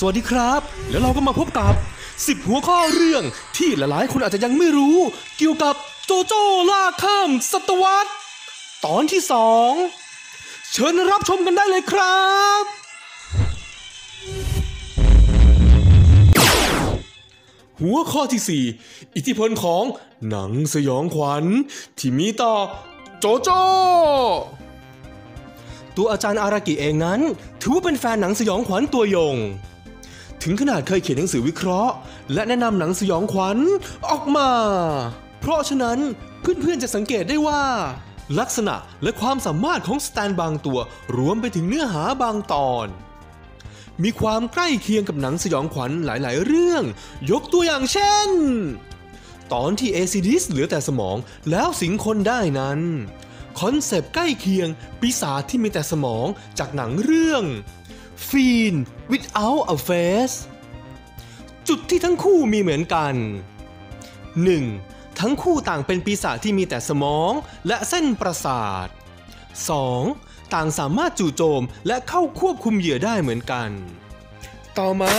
สวัสดีครับ แล้วเราก็มาพบกับ 10 หัวข้อเรื่องที่หลายๆ คนอาจจะยังไม่รู้ เกี่ยวกับโจโจ้ล่าข้ามศตวรรษ ตอนที่ 2 เชิญรับชมกันได้เลยครับ หัวข้อที่ 4 อิทธิพลของหนังสยองขวัญ ที่มีต่อโจโจ้ตัวอาจารย์อารากิเองนั้น ถือว่าเป็นแฟนหนังสยองขวัญตัวยง ถึงขนาดเคยเขียนหนังสือวิเคราะห์ และแนะนำหนังสยองขวัญออกมา เพราะฉะนั้นเพื่อนๆจะสังเกตได้ว่า ลักษณะและความสามารถของสแตนบางตัว รวมไปถึงเนื้อหาบางตอน มีความใกล้เคียงกับหนังสยองขวัญหลาย ๆ เรื่อง ยกตัวอย่างเช่น ตอนที่เอซิดิสเหลือแต่สมองแล้วสิงคนได้นั้น concept ใกล้เคียง ปีศาจที่มีแต่สมองจากหนังเรื่อง Fiend Without a Face จุดที่ทั้งคู่มีเหมือนกัน 1. ทั้งคู่ต่างเป็นปีศาจที่มีแต่สมองและเส้นประสาท 2. ต่างสามารถจู่โจมและเข้าควบคุมเหยื่อได้เหมือนกัน ต่อมา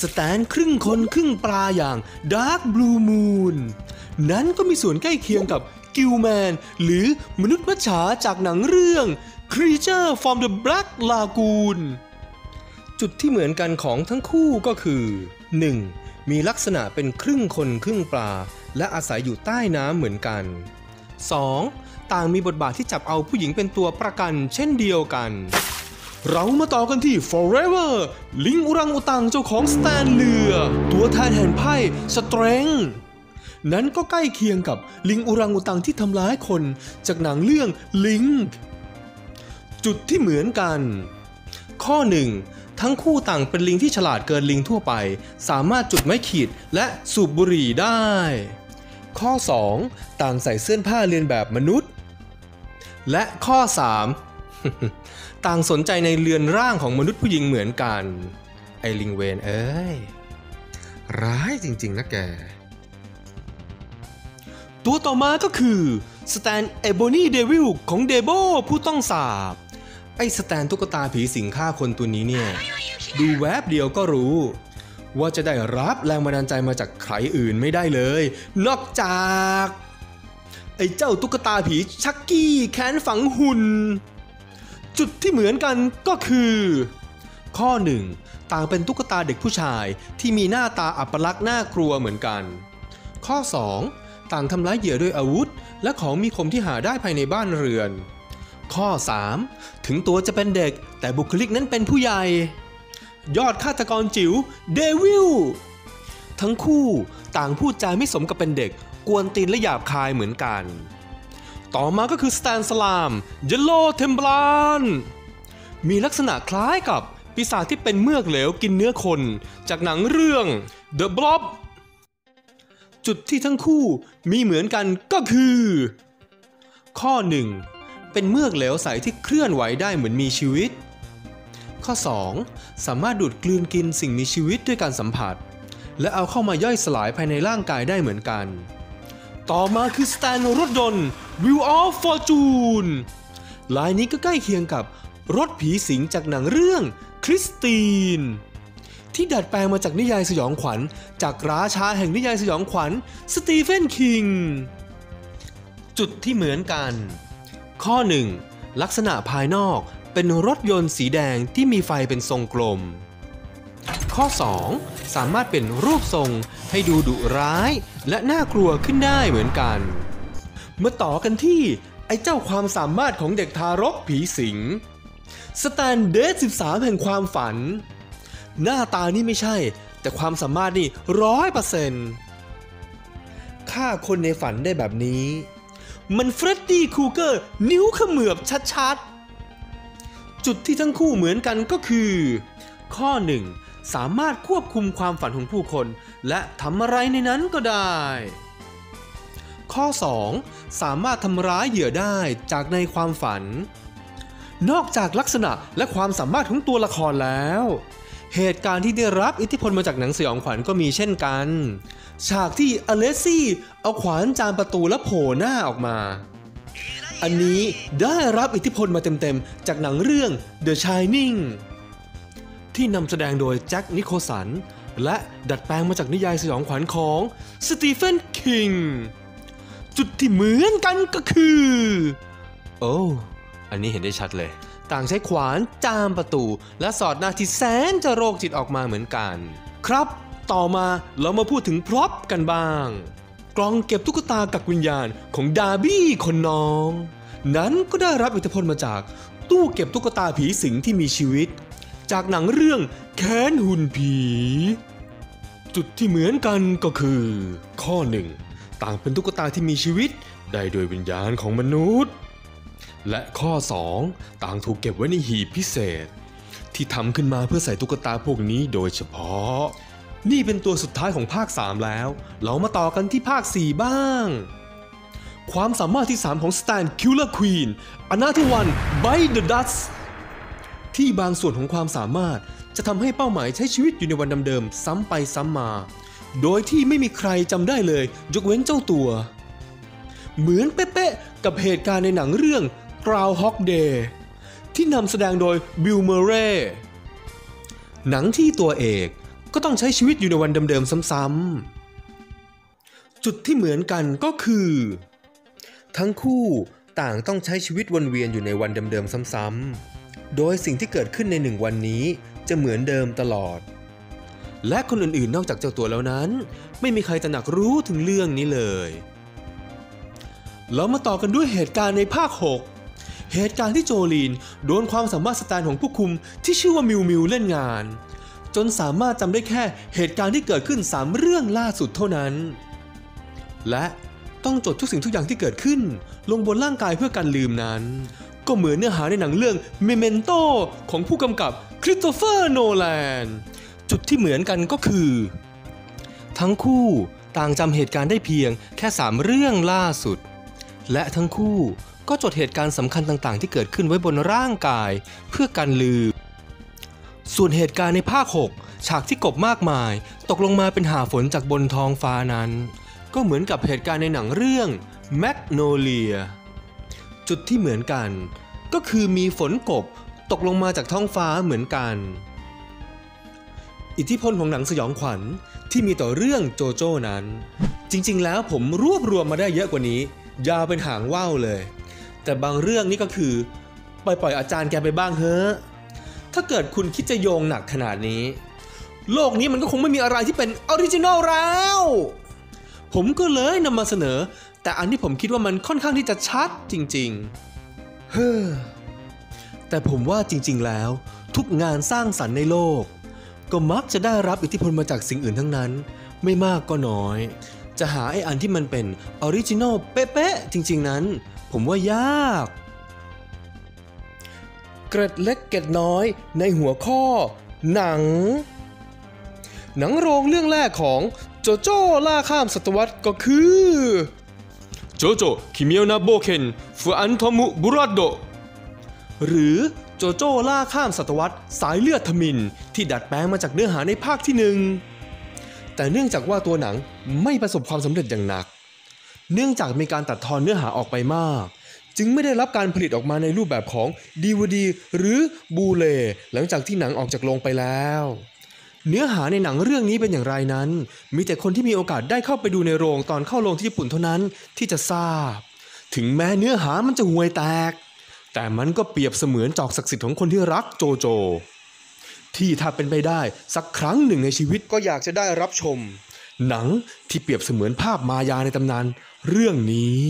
Stand ครึ่งคนครึ่งปลาอย่าง Dark Blue Moon นั้นก็มีส่วนใกล้เคียงกับกิลแมนหรือมนุษย์มัจฉาจากหนังเรื่อง Creature from the Black Lagoon จุดที่เหมือนกันของทั้งคู่ก็คือ 1. มีลักษณะเป็นครึ่งคนครึ่งปลา และอาศัยอยู่ใต้น้ำเหมือนกัน 2. ต่างมีบทบาทที่จับเอาผู้หญิงเป็นตัวประกันเช่นเดียวกัน เรามาต่อกันที่ Forever ลิงอุรังอุตังเจ้าของสแตนเรือตัวแทนแห่งไพ่ Strength นั้นก็ใกล้เคียงกับลิงอุรังอุตังที่ทำร้ายคนจากหนังเรื่องลิงจุดที่เหมือนกัน ข้อ 1. ทั้งคู่ต่างเป็นลิงที่ฉลาดเกินลิงทั่วไป สามารถจุดไม้ขีดและสูบบุหรี่ได้ ข้อ 2. ต่างใส่เสื้อผ้าเรียนแบบมนุษย์ และข้อ 3 ต่างสนใจในเรือนร่างของมนุษย์ผู้หญิงเหมือนกัน ไอลิงเวรเอ้ย ร้ายจริงๆนะแก ตัวต่อมาก็คือ Stand Ebony Devil ของเดโบผู้ต้องสาป ไอ้ Stand ตุ๊กตาผีสิงฆ่าคนตัวนี้เนี่ย ดูแวบเดียวก็รู้ ว่าจะได้รับแรงบันดาลใจมาจากใครอื่นไม่ได้เลย นอกจาก ไอ้เจ้าตุ๊กตาผีชักกี้แค้นฝังหุ่น จุดที่เหมือนกันก็คือ ข้อ1ต่างเป็นตุ๊กตาเด็กผู้ชายที่มีหน้าตาอัปลักษณ์น่ากลัวเหมือนกัน ข้อ 2 ต่างทำร้ายเหยื่อด้วยอาวุธ และของมีคมที่หาได้ภายในบ้านเรือน ข้อ 3 ถึงตัวจะเป็นเด็กแต่บุคลิกนั้นเป็นผู้ใหญ่ ยอดฆาตกรจิ๋วDevil ทั้งคู่ต่างพูดจาไม่สมกับเป็นเด็ก กวนตีนและหยาบคายเหมือนกัน ต่อมาก็คือสแตนสลามเยลโลเทม l ลานมีลักษณะคล้ายกับปีศาจที่เป็นเมือกเหลวกินเนื้อคน จากหนังเรื่อง The Blob จุดที่ทั้งคู่มีเหมือนกันก็คือ ข้อ 1 เป็นเมือกเหลวใสที่เคลื่อนไหวได้เหมือนมีชีวิต ข้อ 2 สามารถดูดกลืนกินสิ่งมีชีวิตด้วยการสัมผัส และเอาเข้ามาย่อยสลายภายในร่างกายได้เหมือนกัน ต่อมาคือสแตนรถยนต์ Wheel of Fortune ลายนี้ก็ใกล้เคียงกับรถผีสิงจากหนังเรื่องคริสตินที่ดัดแปลงมาจากนิยายสยองขวัญ จากราชาแห่งนิยายสยองขวัญสตีเฟนคิง จุดที่เหมือนกัน ข้อ 1 ลักษณะภายนอกเป็นรถยนต์สีแดงที่มีไฟเป็นทรงกลม ข้อ 2 สามารถเป็นรูปทรงให้ดูดุร้าย และน่ากลัวขึ้นได้เหมือนกัน มาต่อกันที่ ไอ้เจ้าความสามารถของเด็กทารกผีสิงสแตนเดส13 แห่งความฝัน หน้าตานี่ไม่ใช่ แต่ความสามารถนี่ร้อยเปอร์เซ็นต์ฆ่าคนในฝันได้แบบนี้ มันเฟรดดี้คูเกอร์นิ้วเขมือบชัดๆ จุดที่ทั้งคู่เหมือนกันก็คือ ข้อ 1 สามารถควบคุมความฝันของผู้คน และทำอะไรในนั้นก็ได้ ข้อ 2 สามารถทำร้ายเหยื่อได้จากในความฝัน นอกจากลักษณะและความสามารถของตัวละครแล้ว เหตุการณ์ที่ได้รับอิทธิพลมาจากหนังสยองขวัญก็มีเช่นกัน ฉากที่อเลซี่เอาขวานจามประตูและโผล่หน้าออกมา อันนี้ได้รับอิทธิพลมาเต็มๆ จากหนังเรื่อง The Shining ที่นำแสดงโดยแจ็คนิโคสัน และดัดแปลงมาจากนิยายสยองขวัญของสตีเฟนคิงจุดที่เหมือนกันก็คือ โอ้ อันนี้เห็นได้ชัดเลย ต่างใช้ขวานจามประตู และสอดหน้าที่แสนจะโรคจิตออกมาเหมือนกัน ครับ ต่อมาเรามาพูดถึงพร็อพกันบ้าง กล่องเก็บตุ๊กตากักวิญญาณของดาร์บี้คนน้อง นั้นก็ได้รับอิทธิพลมาจากตู้เก็บตุ๊กตาผีสิงที่มีชีวิต จากหนังเรื่องแค้นหุ่นผี จุดที่เหมือนกันก็คือ ข้อหนึ่งต่างเป็นตุ๊กตาที่มีชีวิต ได้โดยวิญญาณของมนุษย์ และข้อ 2 ต่างถูกเก็บไว้ในหีบพิเศษ ที่ทำขึ้นมาเพื่อใส่ตุ๊กตาพวกนี้โดยเฉพาะ นี่เป็นตัวสุดท้ายของภาค 3 แล้ว เรามาต่อกันที่ภาค 4 บ้าง ความสามารถที่ 3 ของ Stan Killer Queen Another One by the Dust ที่บางส่วนของความสามารถจะทำให้เป้าหมายใช้ชีวิตอยู่ในวันเดิมๆซ้ำไปซ้ำมา โดยที่ไม่มีใครจำได้เลยยกเว้นเจ้าตัว เหมือนเป๊ะๆกับเหตุการณ์ในหนังเรื่อง Groundhog Day ที่นำแสดงโดยบิลเมเรหนังที่ตัวเอกก็ต้องใช้ชีวิตอยู่ในวันเดิมๆซ้ำๆ จุดที่เหมือนกันก็คือ ทั้งคู่ต่างต้องใช้ชีวิตวนเวียนอยู่ในวันเดิมๆซ้ำๆ โดยสิ่งที่เกิดขึ้นในหนึ่งวันนี้จะเหมือนเดิมตลอด และคนอื่นๆ นอกจากเจ้าตัวแล้วนั้น ไม่มีใครตระหนักรู้ถึงเรื่องนี้เลย เรามาต่อกันด้วยเหตุการณ์ในภาค 6 เหตุการณ์ที่โจลีนโดนความสามารถสแตนของผู้คุมที่ชื่อว่ามิวมิวเล่นงาน จนสามารถจำได้แค่เหตุการณ์ที่เกิดขึ้น 3 เรื่องล่าสุดเท่านั้น และต้องจดทุกสิ่งทุกอย่างที่เกิดขึ้น ลงบนร่างกายเพื่อการลืมนั้น ก็เหมือนเนื้อหาในหนังเรื่อง Memento ของผู้กำกับคริสโตเฟอร์โนแลนจุดที่เหมือนกันก็คือ ทั้งคู่ต่างจำเหตุการณ์ได้เพียงแค่ 3 เรื่องล่าสุด และทั้งคู่ก็จดเหตุการณ์สำคัญต่างๆ ที่เกิดขึ้นไว้บนร่างกายเพื่อการลืม ส่วนเหตุการณ์ในภาค 6 ฉากที่กบมากมาย ตกลงมาเป็นหาฝนจากบนท้องฟ้านั้น ก็เหมือนกับเหตุการณ์ในหนังเรื่องแมกโนเลียจุดที่เหมือนกัน ก็คือมีฝนกบตกลงมาจากท้องฟ้าเหมือนกัน อิทธิพลของหนังสยองขวัญที่มีต่อเรื่องโจโจ้นั้น จริง ๆ แล้วผมรวบรวมมาได้เยอะกว่านี้ ยาวเป็นหางว่าวเลย แต่บางเรื่องนี่ก็คือ ปล่อยปล่อยอาจารย์แกไปบ้างเฮ้อะถ้าเกิดคุณคิดจะโยงหนักขนาดนี้ โลกนี้มันก็คงไม่มีอะไรที่เป็น original แล้ว ผมก็เลยนำมาเสนอ แต่อันที่ผมคิดว่ามันค่อนข้างที่จะชัดจริงๆ เฮ้อแต่ผมว่าจริงๆแล้ว ทุกงานสร้างสรรค์ในโลก ก็มักจะได้รับอิทธิพลมาจากสิ่งอื่นทั้งนั้น ไม่มากก็น้อย จะหาไอ้อันที่มันเป็น original เป๊ะๆจริง ๆ นั้น ผมว่ายาก เกร็ดเล็กเกร็ดน้อยในหัวข้อ หนัง หนังโรงเรื่องแรกของโจโจ้ล่าข้ามศตวรรษก็คือโจโจ้คิมิโอนาโบเคนฟูอันโทมุบุราโดหรือโจโจ้ล่าข้ามศตวรรษสายเลือดทมิน ที่ดัดแปลงมาจากเนื้อหาในภาคที่หนึ่ง แต่เนื่องจากว่าตัวหนังไม่ประสบความสำเร็จอย่างหนัก เนื่องจากมีการตัดทอนเนื้อหาออกไปมาก จึงไม่ได้รับการผลิตออกมาในรูปแบบของ DVD หรือบูเลหลังจากที่หนังออกจากโรงไปแล้วเนื้อหาในหนังเรื่องนี้เป็นอย่างไรนั้น มีแต่คนที่มีโอกาสได้เข้าไปดูในโรงตอนเข้าโรงที่ญี่ปุ่นเท่านั้นที่จะทราบ ถึงแม้เนื้อหามันจะห่วยแตก แต่มันก็เปรียบเสมือนจอกศักดิ์สิทธิ์ของคนที่รักโจโจ ที่ถ้าเป็นไปได้สักครั้งหนึ่งในชีวิตก็อยากจะได้รับชม หนังที่เปรียบเสมือนภาพมายาในตำนานเรื่องนี้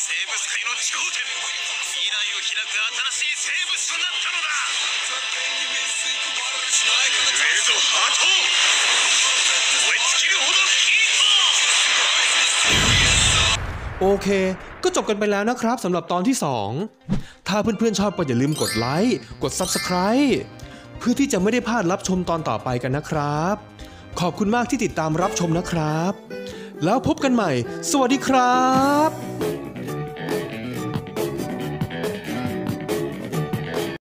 生物界の頂点未来を開く新しい生物となったのだウェルドハート燃え尽きるほどヒート โอเค ก็จบกันไปแล้วนะครับสำหรับตอนที่ 2 ถ้าเพื่อนๆชอบก็อย่าลืมกดไลค์ กด Subscribe เพื่อที่จะไม่ได้พลาดรับชมตอนต่อไปกันนะครับ ขอบคุณมากที่ติดตามรับชมนะครับ แล้วพบกันใหม่ สวัสดีครับ